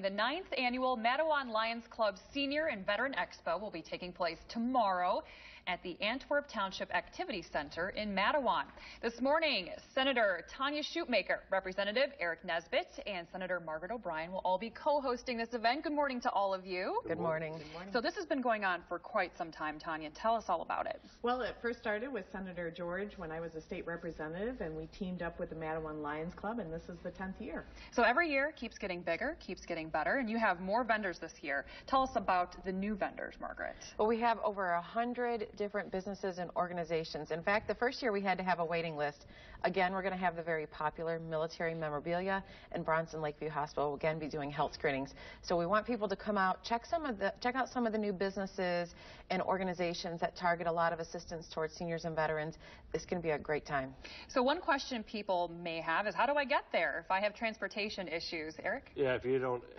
The ninth annual Mattawan Lions Club Senior and Veteran Expo will be taking place tomorrow at the Antwerp Township Activity Center in Mattawan. This morning, Senator Tonya Schuitmaker, Representative Aric Nesbitt, and Senator Margaret O'Brien will all be co-hosting this event. Good morning to all of you. Good morning. Good morning. So this has been going on for quite some time, Tanya. Tell us all about it. Well, it first started with Senator George when I was a state representative, and we teamed up with the Mattawan Lions Club, and this is the 10th year. So every year keeps getting bigger, keeps getting better, and you have more vendors this year. Tell us about the new vendors, Margaret. Well, we have over a hundred different businesses and organizations. In fact, the first year we had to have a waiting list. Again, we're going to have the very popular military memorabilia, and Bronson Lakeview Hospital will again be doing health screenings. So we want people to come out, check some of the, check out some of the new businesses and organizations that target a lot of assistance towards seniors and veterans. It's going to be a great time. So one question people may have is, how do I get there if I have transportation issues? Aric? Yeah, if you don't have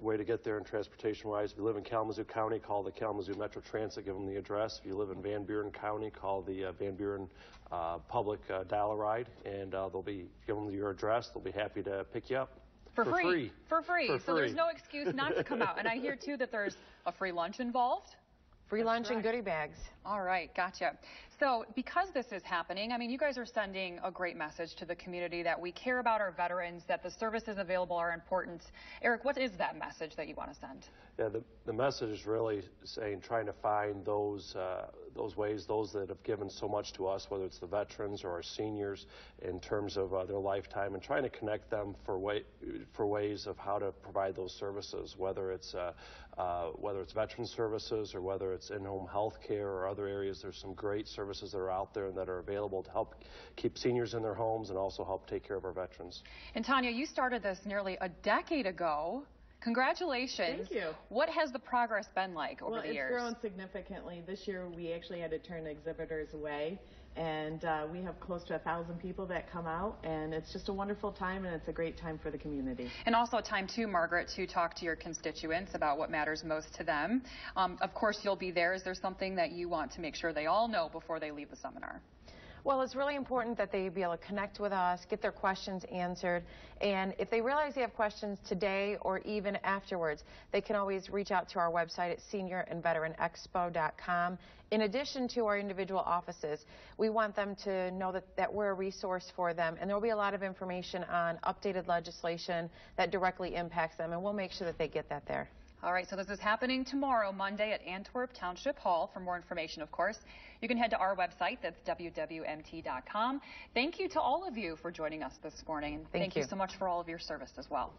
way to get there in transportation-wise. If you live in Kalamazoo County, call the Kalamazoo Metro Transit, give them the address. If you live in Van Buren County, call the uh, Van Buren uh, Public uh, Dial-A-Ride, and uh, they'll be give them your address. They'll be happy to pick you up. For, for free. free. For free. For so free. there's no excuse not to come out. And I hear too that there's a free lunch involved. Free lunch and goodie bags. All right, gotcha. So because this is happening, I mean, you guys are sending a great message to the community that we care about our veterans, that the services available are important. Aric, what is that message that you want to send? Yeah, the, the message is really saying, trying to find those uh, those ways, those that have given so much to us, whether it's the veterans or our seniors, in terms of uh, their lifetime, and trying to connect them for way for ways of how to provide those services, whether it's uh, uh whether it's veteran services or whether it's in-home health care or other areas. There's some great services that are out there and that are available to help keep seniors in their homes and also help take care of our veterans. And Tonya, you started this nearly a decade ago. Congratulations. Thank you. What has the progress been like over well, the years? Well, it's grown significantly. This year we actually had to turn exhibitors away, and uh, we have close to a thousand people that come out, and it's just a wonderful time, and it's a great time for the community. And also a time too, Margaret, to talk to your constituents about what matters most to them. Um, of course, you'll be there. Is there something that you want to make sure they all know before they leave the seminar? Well, it's really important that they be able to connect with us, get their questions answered, and if they realize they have questions today or even afterwards, they can always reach out to our website at seniorandveteranexpo.com. In addition to our individual offices, we want them to know that, that we're a resource for them, and there will be a lot of information on updated legislation that directly impacts them, and we'll make sure that they get that there. All right, so this is happening tomorrow, Monday, at Antwerp Township Hall. For more information, of course, you can head to our website. That's wwmt.com. Thank you to all of you for joining us this morning. Thank, Thank you. you so much for all of your service as well.